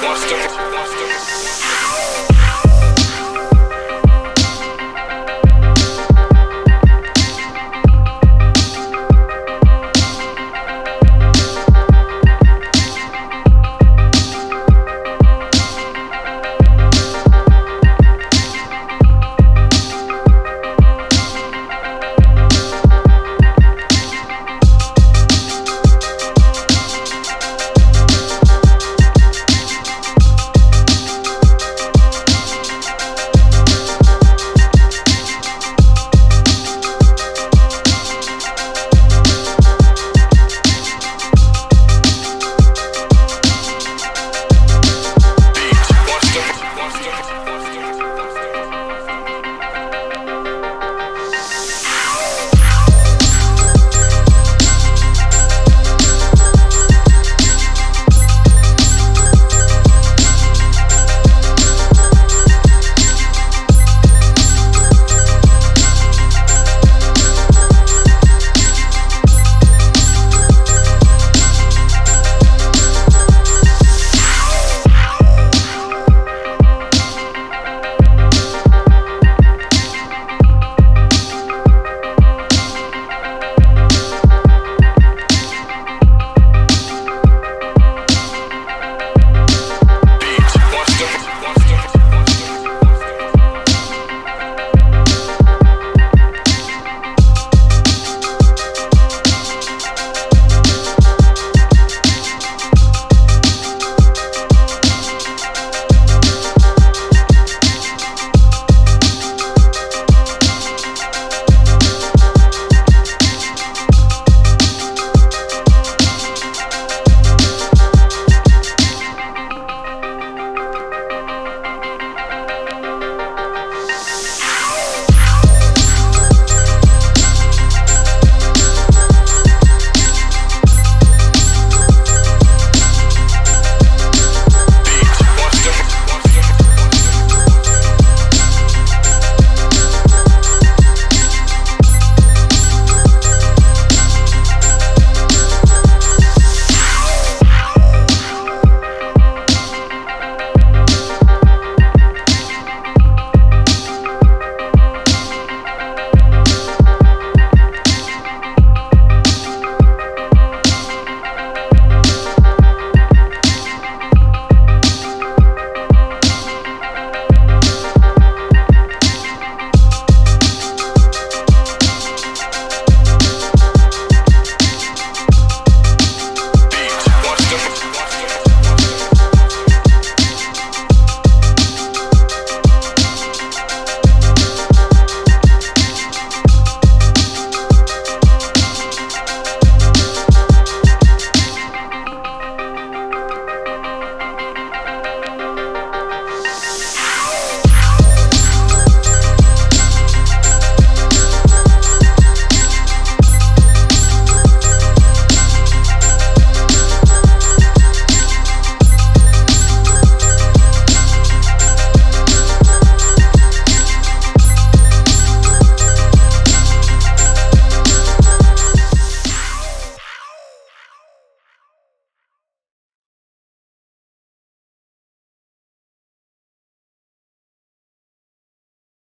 Mustard. Mustard.